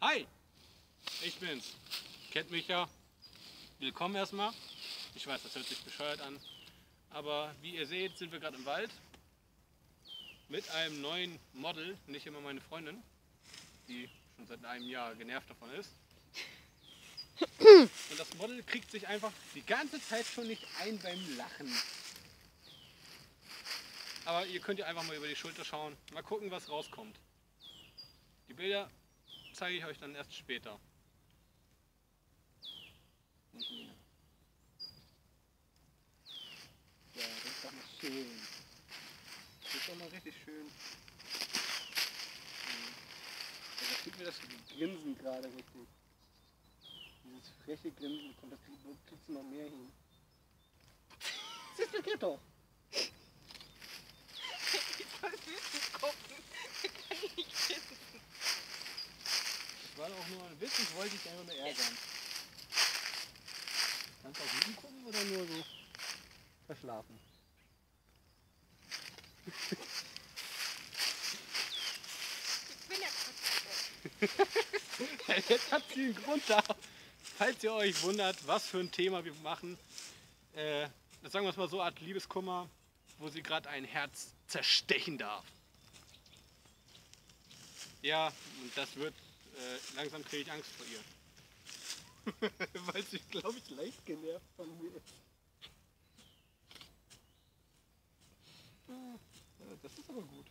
Hi, ich bin's. Kennt mich ja. Willkommen erstmal. Ich weiß, das hört sich bescheuert an. Aber wie ihr seht, sind wir gerade im Wald. Mit einem neuen Model, nicht immer meine Freundin, die schon seit einem Jahr genervt davon ist. Und das Model kriegt sich einfach die ganze Zeit schon nicht ein beim Lachen. Aber ihr könnt ja einfach mal über die Schulter schauen. Mal gucken, was rauskommt. Die Bilder zeige ich euch dann erst später. Ja, das ist doch mal schön. Das ist doch mal richtig schön. Ja, da kriegt mir das Grinsen gerade richtig. Dieses freche Grinsen, kommt, das kriegst du noch mehr hin. Siehst du, geht doch. War doch nur ein Witz, ich wollte dich einfach nur ärgern. Kannst du auch Lügen gucken oder nur so verschlafen? Jetzt hat sie einen Grund da. Falls ihr euch wundert, was für ein Thema wir machen, äh, sagen wir es mal so, Art Liebeskummer, wo sie gerade ein Herz zerstechen darf. Ja, und das wird, äh, langsam kriege ich Angst vor ihr. Weil sie, glaube ich, leicht genervt von mir ist. Ah, Das ist aber gut.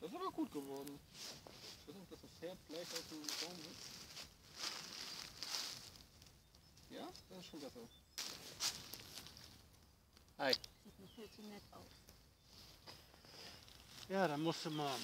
Das ist aber gut geworden. Ich nicht, dass das Herz gleich aus dem Baum ist. Ja, das ist schon besser. Hi. Sieht nicht viel zu nett aus. Ja, dann musst du mal